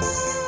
Bye.